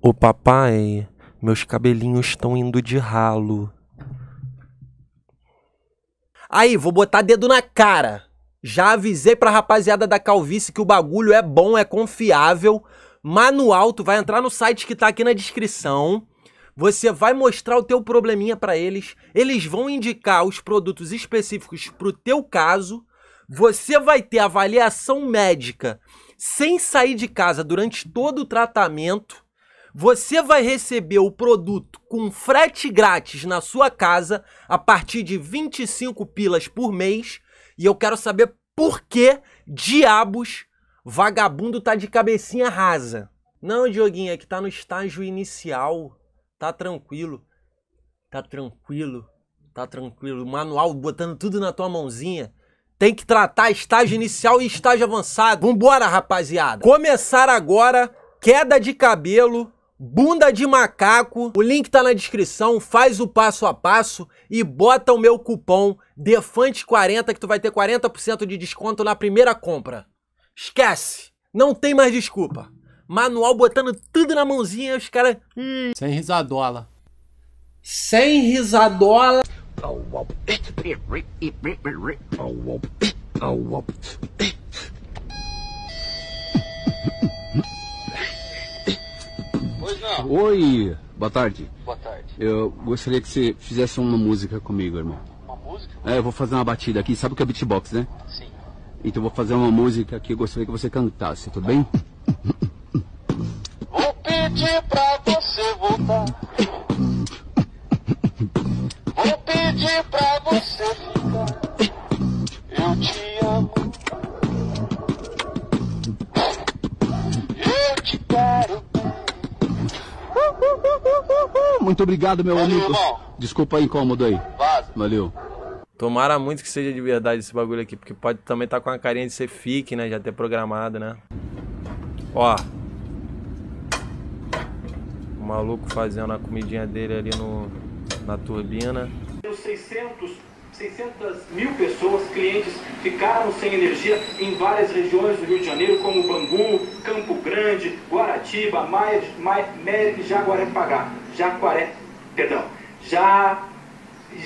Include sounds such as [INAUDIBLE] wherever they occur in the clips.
Ô papai, meus cabelinhos estão indo de ralo. Aí, vou botar dedo na cara. Já avisei pra rapaziada da calvície que o bagulho é bom, é confiável. Manual, tu vai entrar no site que tá aqui na descrição. Você vai mostrar o teu probleminha pra eles. Eles vão indicar os produtos específicos pro teu caso. Você vai ter avaliação médica sem sair de casa durante todo o tratamento. Você vai receber o produto com frete grátis na sua casa a partir de 25 pilas por mês. E eu quero saber por que diabos vagabundo tá de cabecinha rasa. Não, Dioguinho, é que tá no estágio inicial. Tá tranquilo. Tá tranquilo. Tá tranquilo. Manual botando tudo na tua mãozinha. Tem que tratar estágio inicial e estágio avançado. Vambora, rapaziada. Começar agora. Queda de cabelo bunda de macaco. O link tá na descrição, faz o passo a passo e bota o meu cupom DEFANTE40 que tu vai ter 40% de desconto na primeira compra. Esquece, não tem mais desculpa. Manual botando tudo na mãozinha, os caras... Hum. Sem risadola. Sem risadola. Pois não. Oi, boa tarde. Boa tarde. Eu gostaria que você fizesse uma música comigo, irmão. Uma música? É, eu vou fazer uma batida aqui. Sabe o que é beatbox, né? Sim. Então eu vou fazer uma música que eu gostaria que você cantasse, tudo bem? Vou pedir pra você voltar. Vou pedir pra você ficar. Eu te amo. Eu te quero. Muito obrigado, meu Valeu, amigo. irmão. Desculpa o incômodo aí. Vaza. Valeu. Tomara muito que seja de verdade esse bagulho aqui, porque pode também estar com a carinha de ser fique, né? Já ter programado, né? Ó. O maluco fazendo a comidinha dele ali no, na turbina. 600, 600 mil pessoas, clientes, ficaram sem energia em várias regiões do Rio de Janeiro, como Bangu, Campo Grande, Guaratiba, Maia, Maia, e Jaguarepagá. Jaguaré, perdão, Já,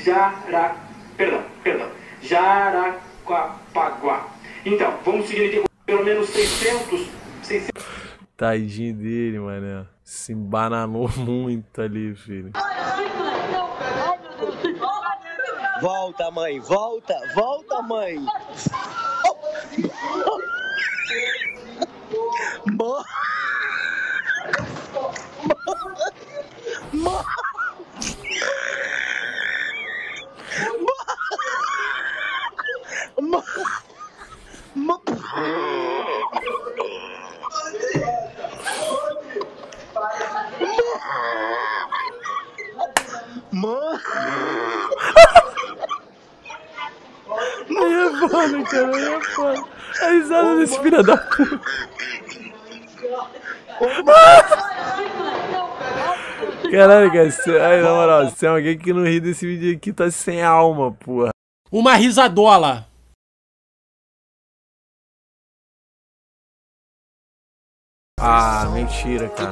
Jara, perdão, perdão, Jaraquapaguá. Então, vamos seguir aqui com pelo menos 600, 600 Tadinho dele, mané. Se embananou [LAUGHS] muito ali, filho. Volta, mãe, volta, volta, mãe. Mãe. Mãe. Mãe. Mãe. Aí é foda, cara, aí é foda. A risada desse filho da puta. Caralho, cara, cê, aí, na moral, se é alguém que não ri desse vídeo aqui, tá sem alma, porra. Uma risadola. Ah, mentira, cara.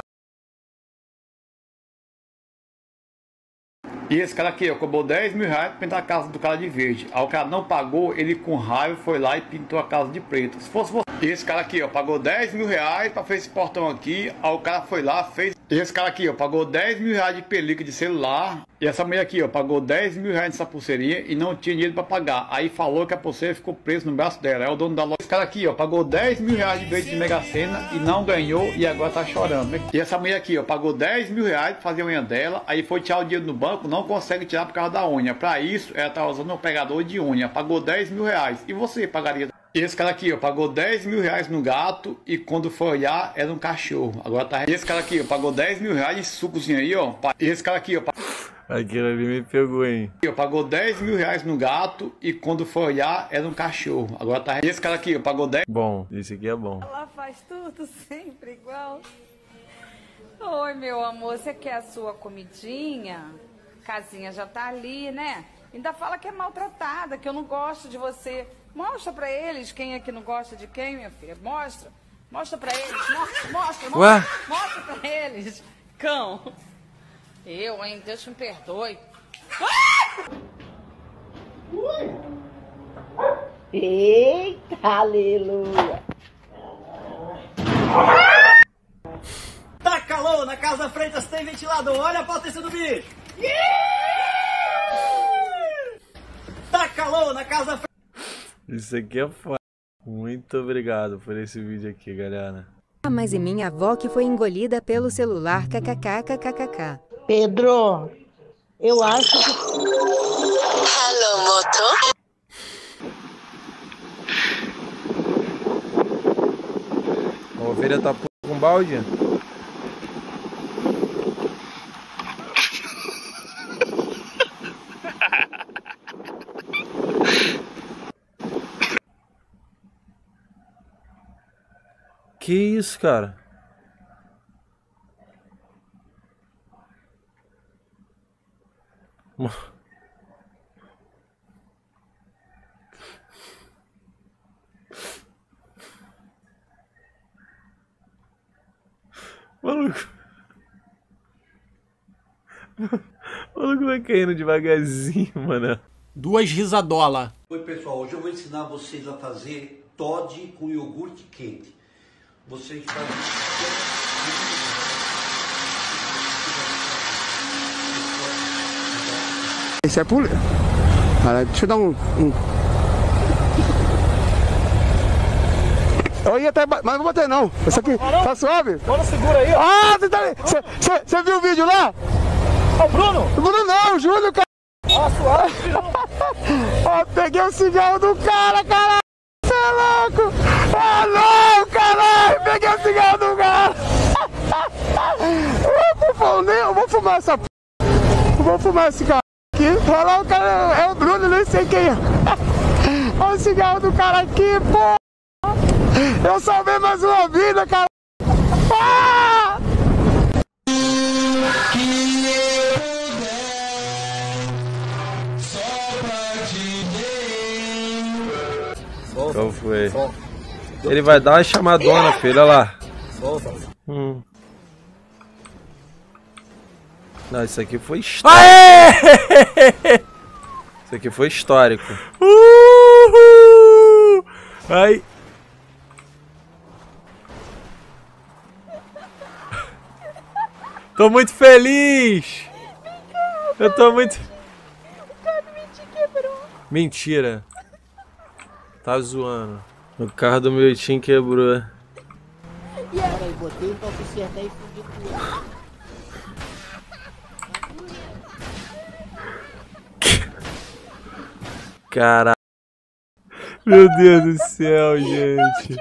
E esse cara aqui, ó, cobrou 10 mil reais pra pintar a casa do cara de verde. Aí o cara não pagou, ele com raiva foi lá e pintou a casa de preto. Se fosse você. E esse cara aqui, ó, pagou 10 mil reais pra fazer esse portão aqui. Aí o cara foi lá, fez. E esse cara aqui, ó, pagou 10 mil reais de película de celular. E essa mulher aqui, ó, pagou 10 mil reais nessa pulseirinha e não tinha dinheiro pra pagar. Aí falou que a pulseira ficou presa no braço dela. É o dono da loja. Esse cara aqui, ó, pagou 10 mil reais de verde de Mega Sena e não ganhou e agora tá chorando. E essa mulher aqui, ó, pagou 10 mil reais pra fazer a unha dela. Aí foi tirar o dinheiro no banco, não consegue tirar por causa da unha. Pra isso, ela tá usando um pegador de unha. Pagou 10 mil reais. E você pagaria? E esse cara aqui, ó, pagou 10 mil reais no gato e quando foi olhar, era um cachorro. Agora tá. E esse cara aqui, ó, pagou 10 mil reais de sucozinho aí, ó. E esse cara aqui, ó, Aquilo ali me pegou, hein. eu pagou 10 mil reais no gato e quando foi olhar, era um cachorro. Agora tá. E esse cara aqui, ó, pagou 10 Bom, esse aqui é bom. Ela faz tudo [LAUGHS] sempre igual. Oi, meu amor, você quer a sua comidinha? Casinha já tá ali, né? Ainda fala que é maltratada, que eu não gosto de você. Mostra pra eles quem é que não gosta de quem, minha filha. Mostra. Mostra pra eles. Mostra, mostra, mostra. Ué? Mostra pra eles. Cão. Eu, hein? Deus me perdoe. Eita, aleluia. Tá calor, na casa Freitas tem ventilador, olha a potência do bicho. Tá calor, na casa Isso aqui é foda. Muito obrigado por esse vídeo aqui, galera. Ah, mas e minha avó que foi engolida pelo celular kkkkkkk. Pedro, eu acho que. Hello, moto. A ovelha tá puta com balde? Que isso, cara? Maluco. O maluco vai caindo devagarzinho, mano. Duas risadola. Oi pessoal, hoje eu vou ensinar vocês a fazer Todd com iogurte quente. Vocês fazem. Esse é por. Cara, deixa eu dar um. um... Eu ia até. Mas não vou bater não. Esse aqui. Tá suave? Bora, segura aí, ó. Ah, você tá. Você viu o vídeo lá? Ó, o Bruno. O Bruno não, o Júlio, cara. Ah, suave. [LAUGHS] Ó, peguei o cigarro do cara, caralho. Você é louco? Ah, não, caralho. Peguei o cigarro do cara. Eu vou, fumar- eu vou fumar essa p. Eu vou fumar esse cara aqui. Olha lá, o cara é o Bruno, nem sei quem é. [LAUGHS] Olha o cigarro do cara aqui, pô. Eu salvei mais uma vida, cara. Ah! Qual foi? Ele vai dar uma chamadona, filho, olha lá. Hum. Não, isso aqui foi histórico. Isso aqui foi histórico. Uhul! Ai. Tô muito feliz! Eu tô muito. Mentira. Tá zoando. O carro do meu tio quebrou. Peraí, botei pra consertar e fudi tudo. Caralho. Meu Deus do céu, gente.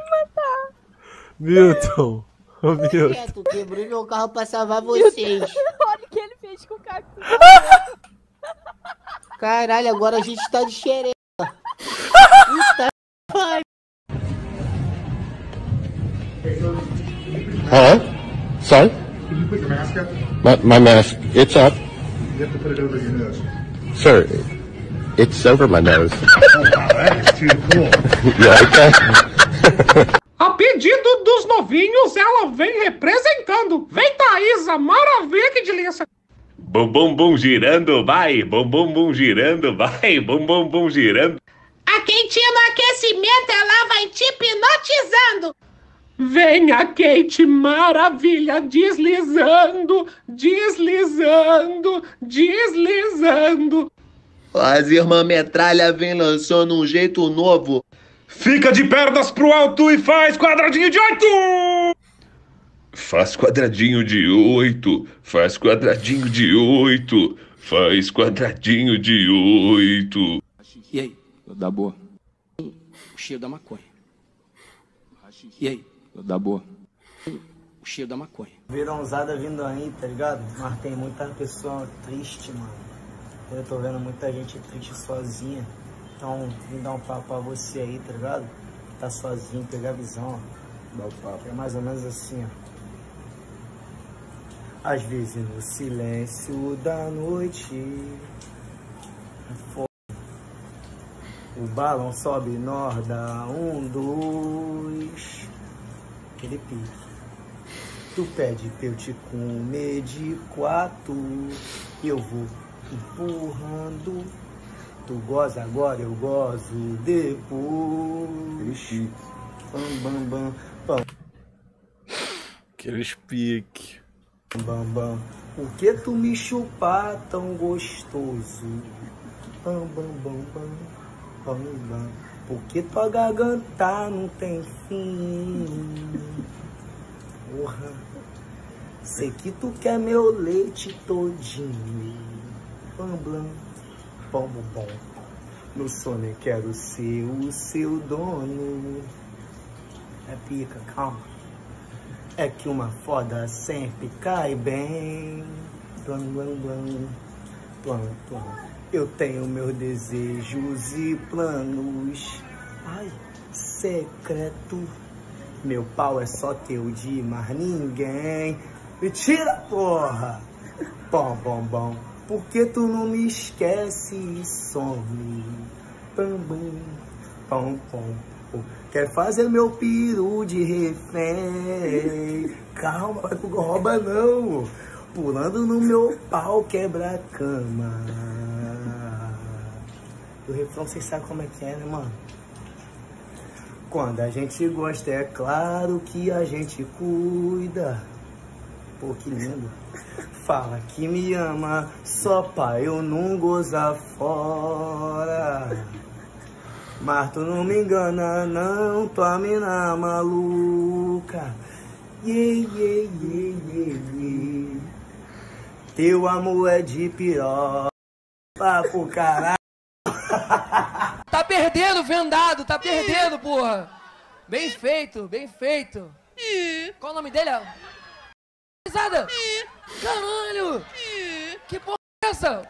Milton. Ô, Milton. Quieto, quebrou meu carro pra salvar vocês. [LAUGHS] Olha o que ele fez com o cacto. Caralho, agora a gente tá de xereca. Puta pai. Hello? Sorry? Can you put your mask up? My, my mask, it's up. You have to put it over your nose. Sir, it's over my nose. Oh, wow, that is too cool. [LAUGHS] yeah, okay. A pedido dos novinhos, ela vem representando. Vem, Thaísa, maravilha que delícia. Bum bum bum girando, vai. Bum bum bum girando, vai. Bum bum bum girando. A quentinha no aquecimento, ela vai te hipnotizando. Vem a Kate maravilha deslizando, deslizando, deslizando. As irmã metralha vem lançando um jeito novo. Fica de pernas pro alto e faz quadradinho de oito. Faz quadradinho de oito. Faz quadradinho de oito. Faz quadradinho de oito. E aí? Dá boa. O cheiro da maconha. E aí? Dá boa. O cheiro da maconha. Verãozada vindo aí, tá ligado? Mas tem muita pessoa triste, mano. Eu tô vendo muita gente triste sozinha. Então, vim dar um papo pra você aí, tá ligado? Tá sozinho, pegar a visão, ó. Dá o papo. É mais ou menos assim, ó. Às vezes no silêncio da noite. O balão sobe, norda, um, dois. Aquele pique. Tu pede pra eu te comer de quatro. Eu vou empurrando. Tu goza agora, eu gozo depois. Bam, bam, bam, bam. Aqueles pique. Bam, bam. Por que tu me chupar tão gostoso? Bam, bam, bam, bam. Bam, bam. Por que tua garganta não tem fim? Porra. Sei que tu quer meu leite todinho. Bam, bam. Bom, bom. No sono quero ser o seu dono. É pica, calma. É que uma foda sempre cai bem. Blam, blam, blam. Blam, blam. Eu tenho meus desejos e planos. Ai, secreto. Meu pau é só teu de mais ninguém. Mentira, porra! Bom, bom, bom. Por que tu não me esquece e some? Pam. Quer fazer meu peru de refém? Calma, vai pro rouba não. Pulando no meu pau quebra cama. O refrão vocês sabem como é que é, né, mano? Quando a gente gosta, é claro que a gente cuida. Pô, que lindo. Fala que me ama, só pra eu não gozar fora. Mas tu não me engana, não, tua mina maluca. Yeah, yeah, yeah, yeah, yeah. Teu amor é de pior. Papo caralho. [LAUGHS] Tá perdendo, vendado, tá perdendo, porra. Bem feito, bem feito. Qual o nome dele? Risada. Caralho. Que porra é essa?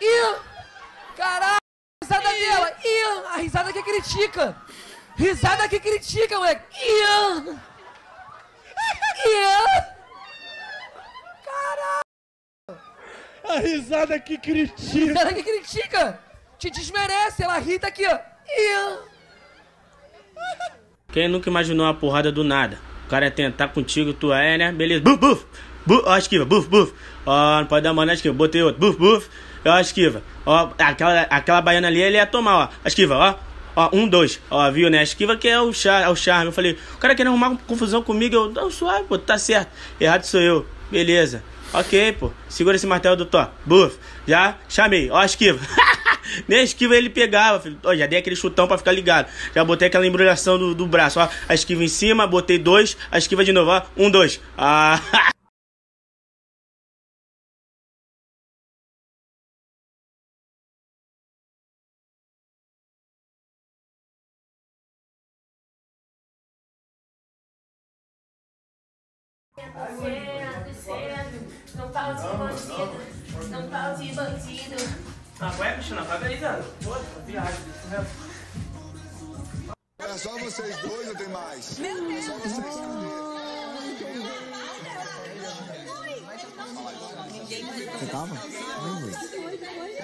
Ih. Caralho. Risada dela. Ih. A risada que critica. Risada que critica, moleque. Ih. Ih. Caralho. A risada que critica. Risada que critica. Te desmerece. Ela ri tá aqui, ó. Ih. Quem nunca imaginou uma porrada do nada? O cara é tentar contigo, tu é, né? Beleza. Buf, buf. Buf, ó, esquiva. Buf, buf. Ó, não pode dar mano esquiva. Botei outro. Buf, buf. Ó, esquiva. Ó, aquela, aquela baiana ali, ele ia tomar, ó. A esquiva, ó. Ó, um, dois. Ó, viu, né? A esquiva que é o, char, é o charme. Eu falei, o cara querendo arrumar confusão comigo. Eu, não, suave, pô, tá certo. Errado sou eu. Beleza. Ok, pô. Segura esse martelo do Thor. Buf. Já chamei. Ó, esquiva. [LAUGHS] [LAUGHS] Nem a esquiva ele pegava, filho. Ó, já dei aquele chutão pra ficar ligado. Já botei aquela embrulhação do, do braço, ó. A esquiva em cima, botei dois. A esquiva de novo, ó. Um, dois. Ah. [LAUGHS] Cristina, paga aí, Zé. Pô, viagem. É só vocês dois, não tem mais. É só vocês Você tava?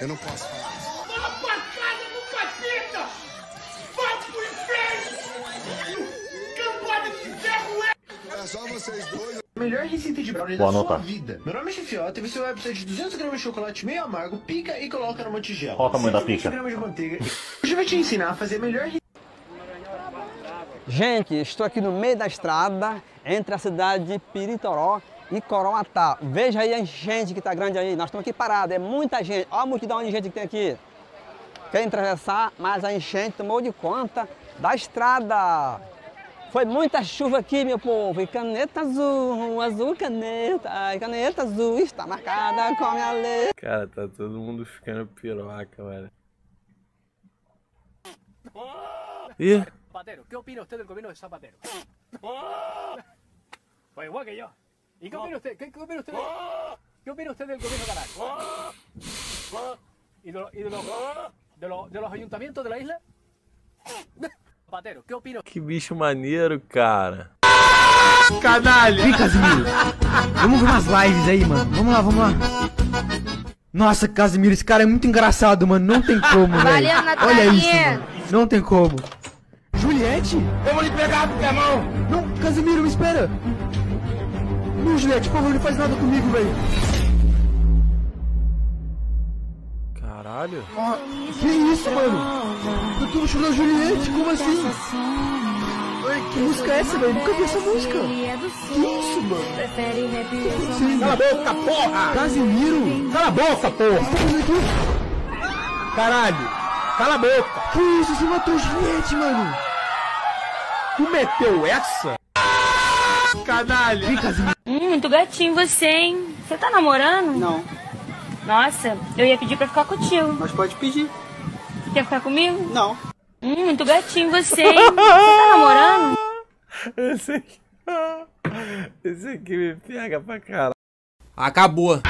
Eu não posso falar. Uma facada no capeta! Vai pro inferno! Campada de ferro é... É só vocês dois. Melhor receita de brownie Vou da anotar. sua vida. Meu nome é Chefiote e você vai precisar de 200 gramas de chocolate meio amargo, pica e coloca numa tigela. Qual o tamanho da 120 pica? gramas de manteiga. Hoje eu vou te ensinar a fazer a melhor Gente, estou aqui no meio da estrada, entre a cidade de Piritoró e Coroatá. Veja aí a enchente que está grande aí. Nós estamos aqui parados, é muita gente. Olha a multidão de gente que tem aqui. Quer atravessar, mas a enchente tomou de conta da estrada. Foi muita chuva aqui, meu povo. E caneta azul, azul caneta. Ai, caneta azul está marcada com a minha letra. Cara, tá todo mundo ficando piroca, velho. Ih, Zapatero, ¿qué opina usted del gobierno de Zapatero? Pues igual que yo. ¿Y qué opina usted? ¿Qué, qué opina usted? de- ¿Qué opina usted del gobierno canario? ¿Y de, lo- y de los, de los ayuntamientos de la isla? Zapatero, ¿qué opina que bicho maneiro, cara. Canalha! Ih, Casimiro! Vamos ver umas lives aí, mano. Vamos lá, vamos lá. Nossa, Casimiro, esse cara é muito engraçado, mano. Não tem como, velho. Olha isso, mano. Não tem como. Juliette? Eu vou lhe pegar, irmão! Não, Casimiro, me espera! Não, Juliette, por favor, não faz nada comigo, velho! Caralho. Ah, que isso, mano? Eu tô no show da Juliette, como assim? Que música é essa, velho? Nunca vi essa música. Que isso, mano? Sim. Cala a boca, porra! Casimiro! Cala a boca, porra! O que tá fazendo aqui? Caralho! Cala a boca! Que isso? Você matou a Juliette, mano! Tu meteu essa? Canalha! Vem, Casimiro! Hum, muito gatinho você, hein? Você tá namorando? Não. Nossa, eu ia pedir pra ficar contigo. Mas pode pedir. Quer ficar comigo? Não. Hum, muito gatinho você, hein? Você tá namorando? Esse aqui. [LAUGHS] Esse aqui me pega pra caralho. Acabou.